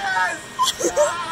Yes!